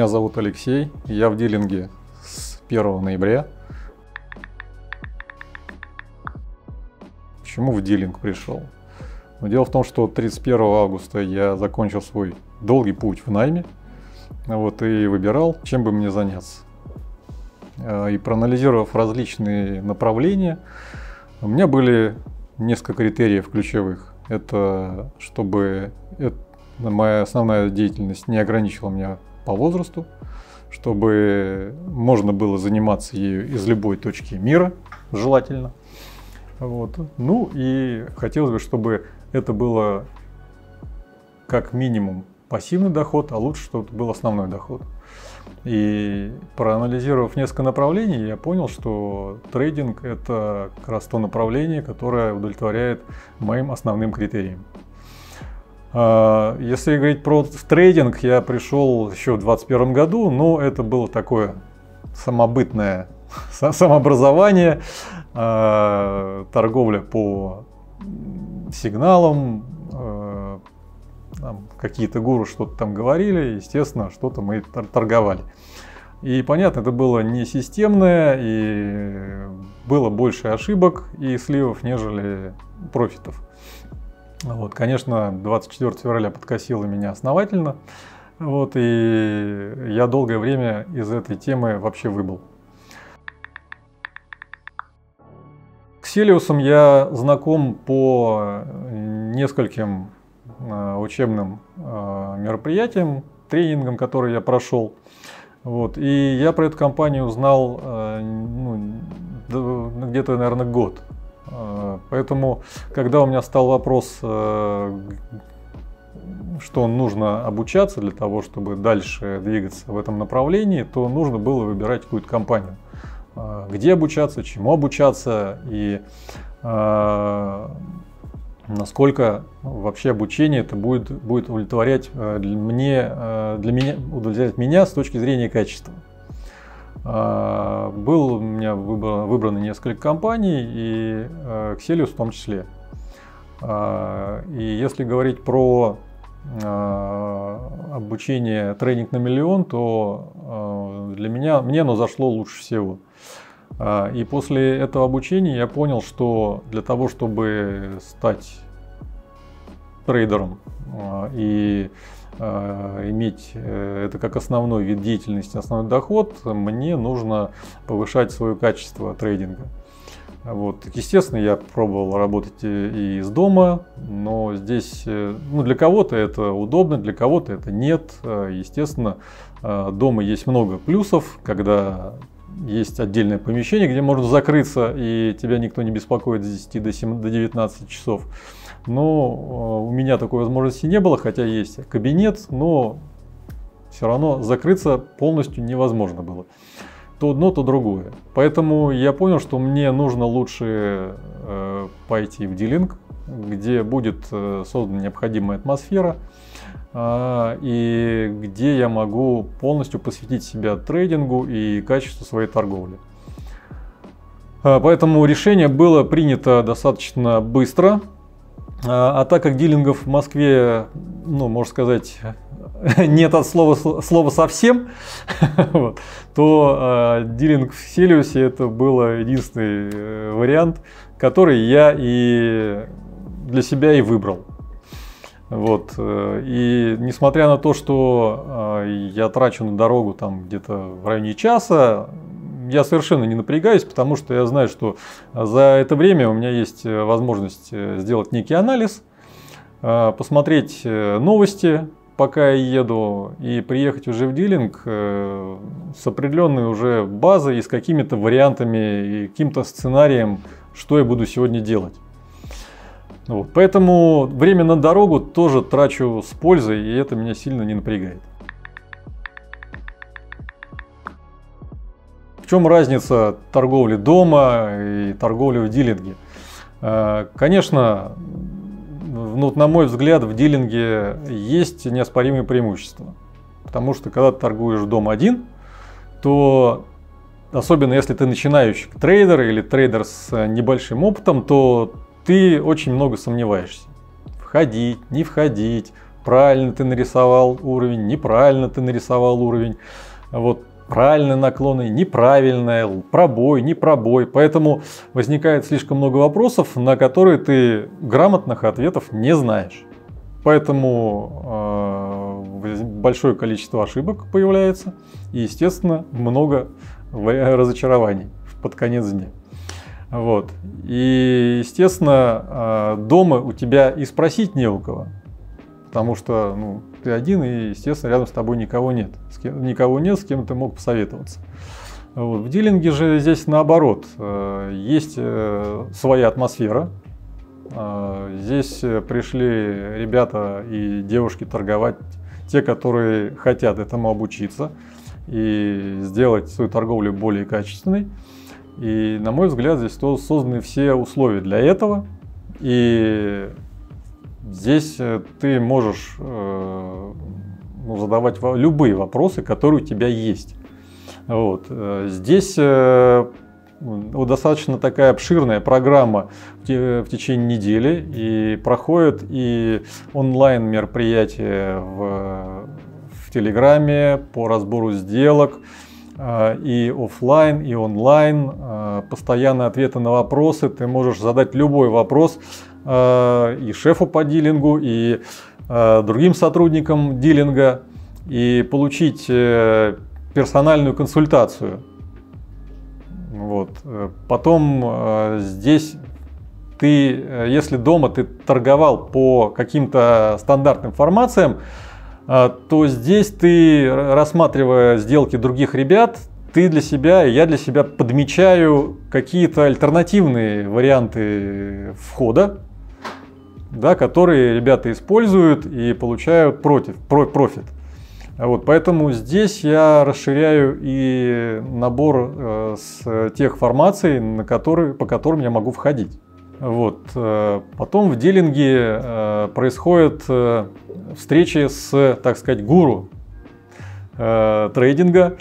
Меня зовут Алексей, я в дилинге с 1 ноября. Почему в дилинг пришел? Но дело в том, что 31 августа я закончил свой долгий путь в найме вот, и выбирал, чем бы мне заняться. А, и проанализировав различные направления, у меня были несколько критериев ключевых. Это чтобы это, моя основная деятельность не ограничила меня по возрасту, чтобы можно было заниматься ею из любой точки мира, желательно. Вот. Ну и хотелось бы, чтобы это было как минимум пассивный доход, а лучше, чтобы это был основной доход. И проанализировав несколько направлений, я понял, что трейдинг – это как раз то направление, которое удовлетворяет моим основным критериям. А, если говорить про трейдинг, я пришел еще в 2021 году, но это было такое самобытное самообразование, а, торговля по сигналам, а, какие-то гуру что-то там говорили, естественно, что-то мы торговали. И понятно, это было не системное, и было больше ошибок и сливов, нежели профитов. Вот, конечно, 24 февраля подкосило меня основательно. Вот, и я долгое время из этой темы вообще выбыл. К Селиусам я знаком по нескольким э, учебным э, мероприятиям, тренингам, которые я прошел. Вот, и я про эту компанию узнал э, ну, где-то, наверное, год. Э, поэтому, когда у меня стал вопрос, э, что нужно обучаться для того, чтобы дальше двигаться в этом направлении, то нужно было выбирать какую-то компанию. Э, где обучаться, чему обучаться и насколько вообще обучение это будет, будет удовлетворять для, мне, для меня, удовлетворять меня с точки зрения качества. А, был у меня выбрано, выбрано несколько компаний, и Xelius в том числе. А, и если говорить про а, обучение тренинг на миллион, то для меня мне оно зашло лучше всего. И после этого обучения я понял, что для того, чтобы стать трейдером и Э, иметь э, это как основной вид деятельности, основной доход, мне нужно повышать свое качество трейдинга. Вот. Естественно, я пробовал работать и из дома, но здесь э, ну, для кого-то это удобно, для кого-то это нет. Естественно, дома есть много плюсов, когда есть отдельное помещение, где можно закрыться, и тебя никто не беспокоит с 10 до, 7, до 19 часов. Но э, у меня такой возможности не было, хотя есть кабинет, но все равно закрыться полностью невозможно было. То одно, то другое. Поэтому я понял, что мне нужно лучше э, пойти в дилинг, где будет э, создана необходимая атмосфера, э, и где я могу полностью посвятить себя трейдингу и качеству своей торговли. Э, поэтому решение было принято достаточно быстро. А, а так как дилингов в Москве, ну, можно сказать, нет от слова, слова совсем, вот, то э, дилинг в Селиусе это был единственный э, вариант, который я и для себя и выбрал. Вот. Э, и несмотря на то, что э, я трачу на дорогу там где-то в районе часа, я совершенно не напрягаюсь, потому что я знаю, что за это время у меня есть э, возможность э, сделать некий анализ, э, посмотреть новости, пока я еду, и приехать уже в дилинг с определенной уже базой и с какими-то вариантами и каким-то сценарием, что я буду сегодня делать. Вот. Поэтому время на дорогу тоже трачу с пользой, и это меня сильно не напрягает. Чем разница торговли дома и торговли в дилинге? Э, конечно, ну, на мой взгляд, в дилинге есть неоспоримые преимущества. Потому что когда ты торгуешь дом один, то особенно если ты начинающий трейдер или трейдер с небольшим опытом, то ты очень много сомневаешься. Входить, не входить, правильно ты нарисовал уровень, неправильно ты нарисовал уровень. Вот правильные наклоны, неправильные, пробой, не пробой. Поэтому возникает слишком много вопросов, на которые ты грамотных ответов не знаешь. Поэтому э, большое количество ошибок появляется и, естественно, много разочарований под конец дня. Вот. И, естественно, э, дома у тебя и спросить не у кого. Потому что ну, ты один, и, естественно, рядом с тобой никого нет. С кем, никого нет, с кем ты мог посоветоваться. Вот. В дилинге же здесь наоборот. Э, есть э, своя атмосфера. Э, здесь пришли ребята и девушки торговать, те, которые хотят этому обучиться и сделать свою торговлю более качественной. И, на мой взгляд, здесь созданы все условия для этого. И Здесь э, ты можешь э, ну, задавать любые вопросы, которые у тебя есть. Вот. Э, здесь достаточно такая обширная программа в течение недели и проходят и онлайн мероприятия в, в Телеграме по разбору сделок, и офлайн, и онлайн, постоянные ответы на вопросы. Ты можешь задать любой вопрос, и шефу по дилингу, и э, другим сотрудникам дилинга, и получить э, персональную консультацию. Вот. Потом здесь ты, если дома ты торговал по каким-то стандартным формациям, то здесь ты, рассматривая сделки других ребят, ты для себя, я для себя подмечаю какие-то альтернативные варианты входа да, которые ребята используют и получают против, про, профит. Вот, поэтому здесь я расширяю и набор э, с тех формаций, на которые, по которым я могу входить. Вот. Э, потом в дилинге э, происходят э, встречи с, так сказать, гуру э, трейдинга,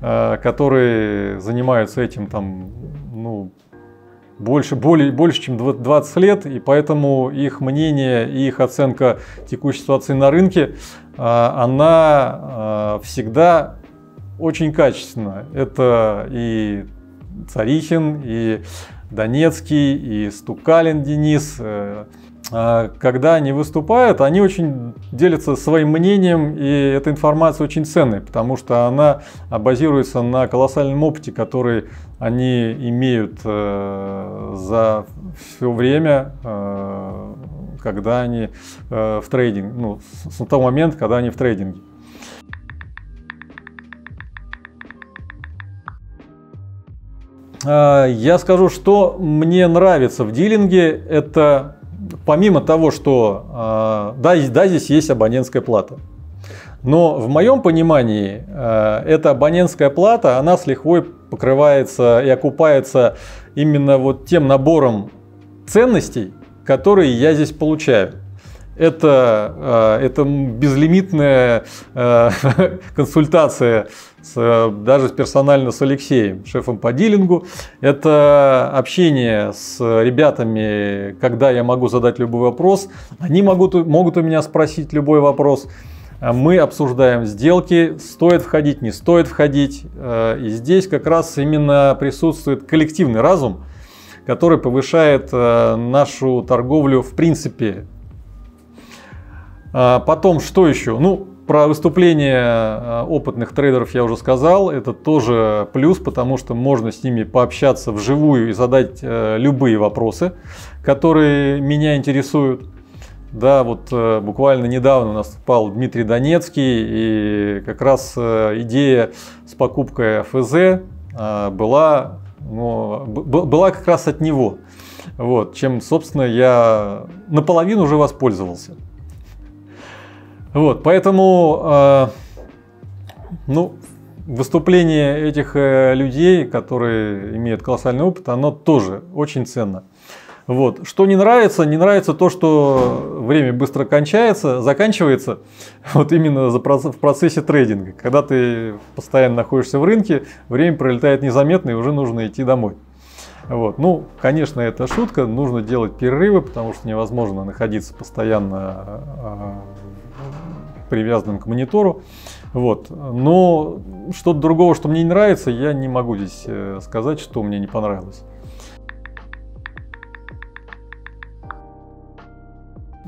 э, которые занимаются этим там, ну, больше, более, больше, чем 20 лет, и поэтому их мнение и их оценка текущей ситуации на рынке, а, она а, всегда очень качественна. Это и Царихин, и Донецкий, и Стукалин Денис, э, когда они выступают, они очень делятся своим мнением, и эта информация очень ценная, потому что она базируется на колоссальном опыте, который они имеют э, за все время, э, когда они в трейдинге, ну, с того момента, когда они в трейдинге. Я скажу, что мне нравится в дилинге, это помимо того, что э, да, да, здесь есть абонентская плата. Но в моем понимании э, эта абонентская плата, она с лихвой покрывается и окупается именно вот тем набором ценностей, которые я здесь получаю. Это, э, это безлимитная консультация с, даже персонально с Алексеем, шефом по дилингу. Это общение с ребятами, когда я могу задать любой вопрос. Они могут, могут у меня спросить любой вопрос. Мы обсуждаем сделки, стоит входить, не стоит входить. И здесь как раз именно присутствует коллективный разум, который повышает э, нашу торговлю в принципе. А потом, что еще? Ну, про выступления э, опытных трейдеров я уже сказал. Это тоже плюс, потому что можно с ними пообщаться вживую и задать э, любые вопросы, которые меня интересуют. Да, вот э, буквально недавно у нас впал Дмитрий Донецкий, и как раз идея с покупкой ФЗ была, ну, была как раз от него. Вот, чем, собственно, я наполовину уже воспользовался. Вот, поэтому, э, ну, выступление этих э, людей, которые имеют колоссальный опыт, оно тоже очень ценно. Вот. Что не нравится, не нравится то, что время быстро кончается, заканчивается, вот именно в процессе трейдинга. Когда ты постоянно находишься в рынке, время пролетает незаметно и уже нужно идти домой. Вот. Ну, конечно, это шутка, нужно делать перерывы, потому что невозможно находиться постоянно э, привязанным к монитору. Вот. Но что-то другого, что мне не нравится, я не могу здесь э, сказать, что мне не понравилось.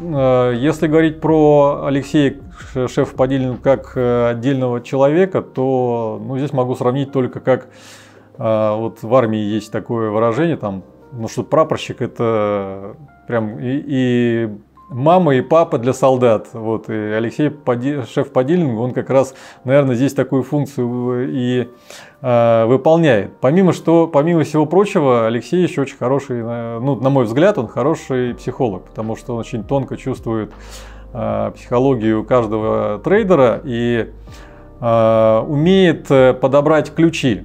Э, если говорить про Алексея Шеф-Подилину как э, отдельного человека, то ну, здесь могу сравнить только как вот в армии есть такое выражение, там, ну что прапорщик это прям и, и мама и папа для солдат. Вот, и Алексей Поди, шеф по он как раз, наверное, здесь такую функцию и э, выполняет. Помимо, что, помимо всего прочего, Алексей еще очень хороший, ну, на мой взгляд, он хороший психолог, потому что он очень тонко чувствует э, психологию каждого трейдера и э, умеет подобрать ключи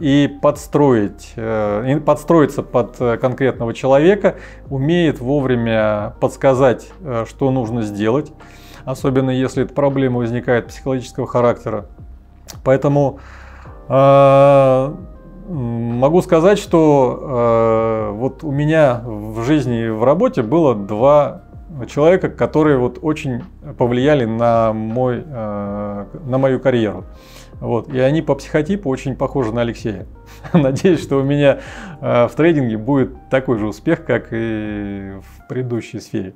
и подстроить, э, подстроиться под э, конкретного человека, умеет вовремя подсказать, что нужно сделать, особенно если эта проблема возникает психологического характера. Поэтому могу сказать, что вот у меня в жизни и в работе было два человека, которые вот очень повлияли на, мой, на мою карьеру. Вот. И они по психотипу очень похожи на Алексея. Надеюсь, что у меня э, в трейдинге будет такой же успех, как и в предыдущей сфере.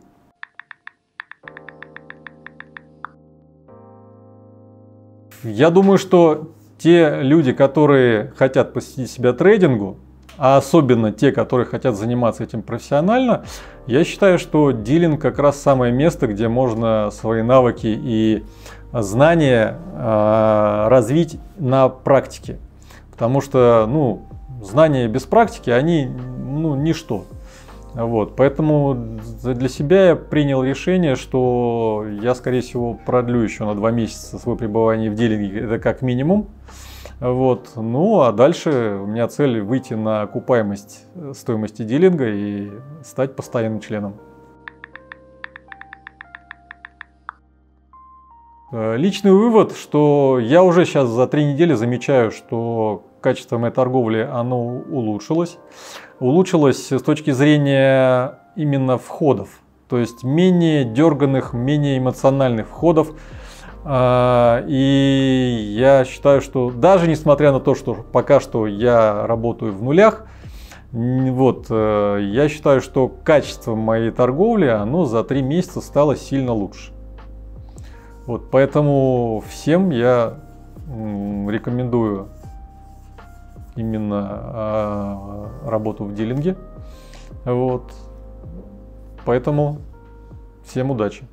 Я думаю, что те люди, которые хотят посвятить себя трейдингу, а особенно те, которые хотят заниматься этим профессионально, я считаю, что дилинг как раз самое место, где можно свои навыки и знания э, развить на практике. Потому что, ну, знания без практики, они, ну, ничто. Вот, поэтому для себя я принял решение, что я, скорее всего, продлю еще на два месяца свое пребывание в дилинге, это как минимум. Вот. Ну а дальше у меня цель выйти на окупаемость стоимости дилинга и стать постоянным членом. Э, личный вывод, что я уже сейчас за три недели замечаю, что качество моей торговли оно улучшилось. Улучшилось с точки зрения именно входов. То есть менее дерганных, менее эмоциональных входов. А, и я считаю, что даже несмотря на то, что пока что я работаю в нулях, вот, э, я считаю, что качество моей торговли, оно за три месяца стало сильно лучше. Вот, поэтому всем я рекомендую именно а, работу в дилинге. Вот. Поэтому всем удачи.